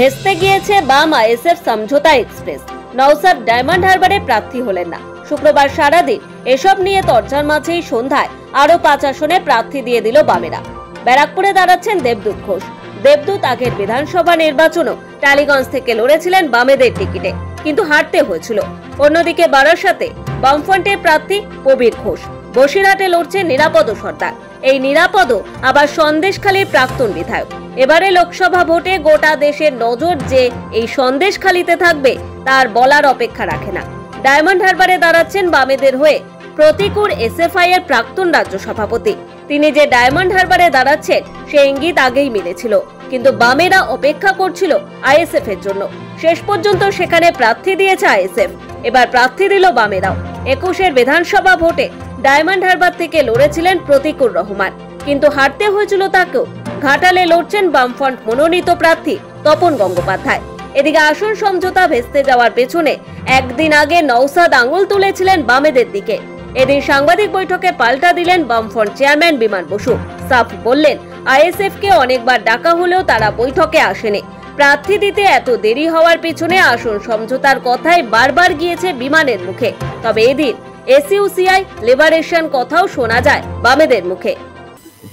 ভেস্তে গিয়েছে বাম আইএসএফ সমঝোতা এক্সপ্রেস। নওসাদ ডায়মন্ড হারবারে প্রার্থী হলেন না। শুক্রবার সারাদিন এসব নিয়ে তর্জার মাঝেই সন্ধ্যায় আরও পাঁচ আসনে প্রার্থী দিয়ে দিল বামেরা। ব্যারাকপুরে দাঁড়াচ্ছেন দেবদূত ঘোষ। দেবদূত আগের বিধানসভা নির্বাচনও টালিগঞ্জ থেকে লড়েছিলেন বামেদের টিকিটে, কিন্তু হারতে হয়েছিল। অন্যদিকে বারাসাতে বামফ্রন্টের প্রার্থী কবির ঘোষ। বসিরহাটে লড়ছে নিরাপদ সর্দার। এই নিরাপদও আবার সন্দেশখালীর প্রাক্তন বিধায়ক। এবারে লোকসভা ভোটে গোটা দেশের নজর যে এই সন্দেশখালীতে থাকবে, তার বলার অপেক্ষা রাখে না। ডায়মন্ড হারবারে দাঁড়াচ্ছেন বামেদের হয়ে প্রতিকুর এসএফআই এর প্রাক্তন রাজ্য সভাপতি। তিনি যে ডায়মন্ড হারবারে দাঁড়াচ্ছেন, সে ইঙ্গিত আগেই মিলেছিল। কিন্তু বামেরা অপেক্ষা করছিল আইএসএফ এর জন্য। শেষ পর্যন্ত সেখানে প্রার্থী দিয়েছে আইএসএফ। এবার প্রার্থী দিল বামেরাও। একুশের বিধানসভা ভোটে ডায়মন্ড হারবার থেকে লড়েছিলেন প্রতিকুর রহমান। কিন্তু হারতে হয়েছিল তাকেও। ঘাটালে লড়ছেন বামফ্রন্ট মনোনীত প্রার্থী তপন গঙ্গোপাধ্যায়। এদিকে আসন সমঝোতা ভেস্তে যাওয়ার পেছনে একদিন আগে নওসাদ আঙুল তুলেছিলেন বামেদের দিকে। এদিন সাংবাদিক বৈঠকে পাল্টা দিলেন বামফ্রন্ট চেয়ারম্যান বিমান বসু। সাফ বললেন আইএসএফ কে অনেকবার ডাকা হলেও তারা বৈঠকে আসেনি। প্রার্থী দিতে এত দেরি হওয়ার পিছনে আসন সমঝোতার কথাই বারবার গিয়েছে বিমানের মুখে। তবে এদিন এসইউসিআই লিবারেশন কথাও শোনা যায় বামেদের মুখে।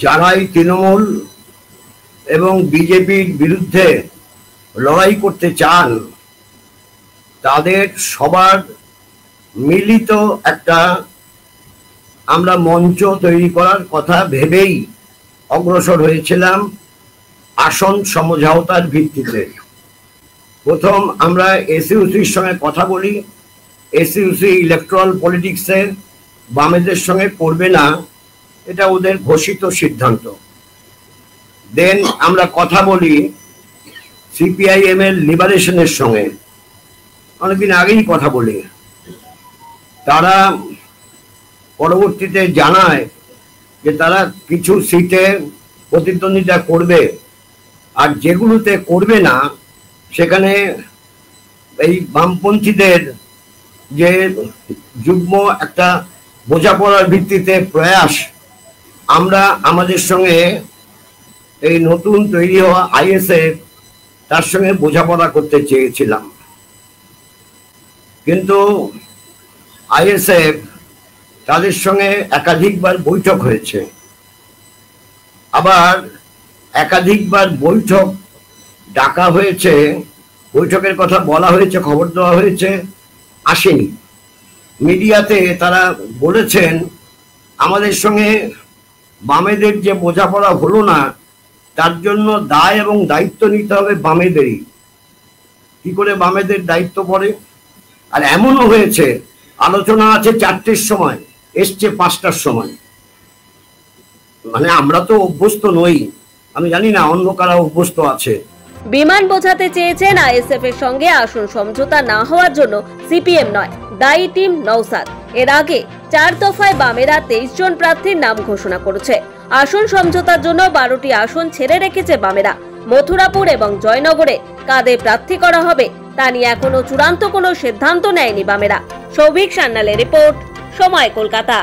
যারাই তৃণমূল এবং বিজেপির বিরুদ্ধে লড়াই করতে চান, তাদের সবার মিলিত একটা আমরা মঞ্চ তৈরি করার কথা ভেবেই অগ্রসর হয়েছিলাম আসন সমঝোতার ভিত্তিতে। প্রথম আমরা এসইউসির সঙ্গে কথা বলি এসইউসি ইলেকট্রাল পলিটিক্সে বামেদের সঙ্গে করবে না, এটা ওদের ঘোষিত সিদ্ধান্ত। দেন আমরা কথা বলি সিপিআইএম এর লিবারেশনের সঙ্গে। অনেকদিন আগেই কথা বলি। তারা পরবর্তীতে জানায় যে তারা কিছু সিটে প্রতিদ্বন্দ্বিতা করবে। আর যেগুলোতে করবে না, সেখানে এই বামপন্থীদের যে যুগ্ম একটা বোঝাপড়ার ভিত্তিতে প্রয়াস, আমরা আমাদের সঙ্গে এই নতুন তৈরি হওয়া আইএসএফ তার সঙ্গে বোঝাপড়া করতে চেয়েছিলাম। কিন্তু আইএসএফ তাদের সঙ্গে একাধিকবার বৈঠক হয়েছে। আবার একাধিকবার বৈঠক ডাকা হয়েছে, বৈঠকের কথা বলা হয়েছে, খবর দেওয়া হয়েছে। আসেনি। মিডিয়াতে তারা বলেছেন, আমাদের সঙ্গে বামেদের যে বোঝাপড়া হলো না, তার জন্য দায় এবং দায়িত্ব নিতে হবে বামেদেরই। কি করে বামেদের দায়িত্ব পড়ে? আর এমনও হয়েছে, আলোচনা আছে চারটের সময়, এসছে পাঁচটার সময়। মানে আমরা তো অভ্যস্ত নই, আমি জানি না অন্য কারা অভ্যস্ত আছে। বিমান বোঝাতে চেয়েছেন আইএসএফ এর সঙ্গে আসন সমঝোতা না হওয়ার জন্য সিপিএম নয়, দায়ী টিম নওসাদ। এর আগে চার দফায় বামেরা তেইশ জন প্রার্থীর নাম ঘোষণা করেছে। আসন সমঝোতার জন্য বারোটি আসন ছেড়ে রেখেছে বামেরা। মথুরাপুর এবং জয়নগরে কাদের প্রার্থী করা হবে তা নিয়ে এখনও চূড়ান্ত কোনো সিদ্ধান্ত নেয়নি বামেরা। সৌভিক সান্যালের রিপোর্ট, সময় কলকাতা।